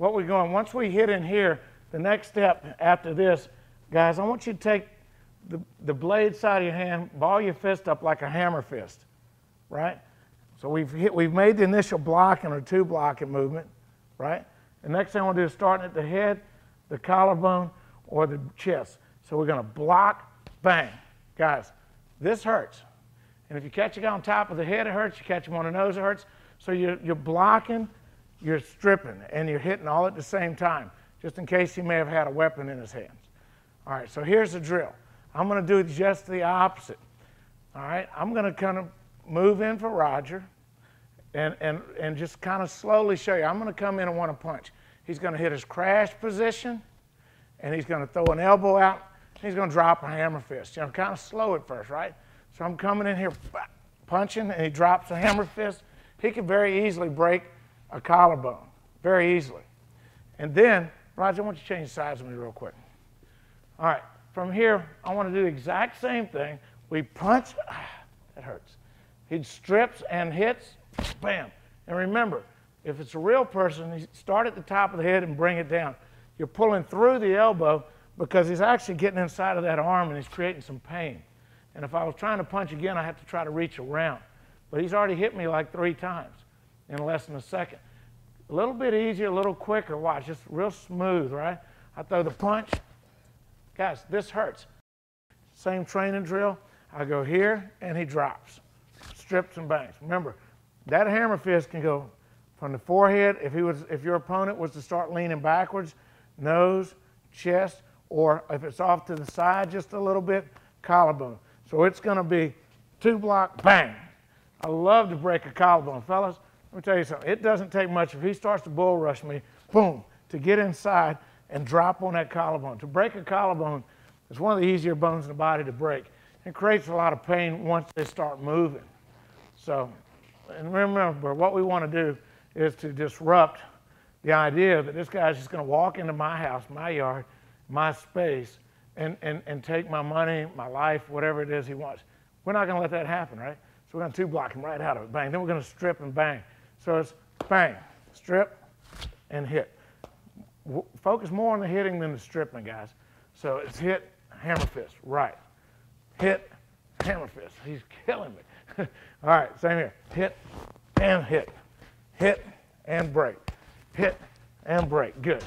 what we're going, once we hit in here, the next step after this, guys, I want you to take the, the blade side of your hand, ball your fist up like a hammer fist, right? So we've, hit, we've made the initial blocking or two blocking movement, right? The next thing I want to do is starting at the head, the collarbone, or the chest. So we're going to block, bang. Guys, this hurts. And if you catch a guy on top of the head, it hurts. You catch him on the nose, it hurts. So you're, you're blocking, you're stripping, and you're hitting all at the same time, just in case he may have had a weapon in his hands. All right, so here's the drill. I'm going to do just the opposite. All right, I'm going to kind of move in for Roger and, and, and just kind of slowly show you. I'm going to come in and want to punch. He's going to hit his crash position, and he's going to throw an elbow out. He's going to drop a hammer fist. You know, kind of slow at first, right? So I'm coming in here punching, and he drops a hammer fist. He can very easily break a collarbone, very easily. And then, Roger, I want you to change the size of me real quick. All right, from here, I want to do the exact same thing. We punch, that hurts. He strips and hits, bam. And remember, if it's a real person, start at the top of the head and bring it down. You're pulling through the elbow because he's actually getting inside of that arm and he's creating some pain. And if I was trying to punch again, I have to try to reach around. But he's already hit me like three times in less than a second. A little bit easier, a little quicker. Watch, just real smooth, right? I throw the punch. Guys, this hurts. Same training drill. I go here, and he drops. Strips and bangs. Remember, that hammer fist can go from the forehead. If, he was, if your opponent was to start leaning backwards, nose, chest, or if it's off to the side just a little bit, collarbone. So it's going to be two block, bang. I love to break a collarbone. Fellas, let me tell you something. It doesn't take much. If he starts to bull rush me, boom, to get inside and drop on that collarbone. To break a collarbone is one of the easier bones in the body to break. It creates a lot of pain once they start moving. So, and remember, what we want to do is to disrupt the idea that this guy's just going to walk into my house, my yard, my space, and, and, and take my money, my life, whatever it is he wants. We're not going to let that happen, right? So we're going to two block him right out of it, bang. Then we're going to strip and bang. So it's bang, strip, and hit. W focus more on the hitting than the stripping, guys. So it's hit, hammer fist, right. Hit, hammer fist. He's killing me. All right, same here. Hit and hit. Hit and break. Hit and break. Good.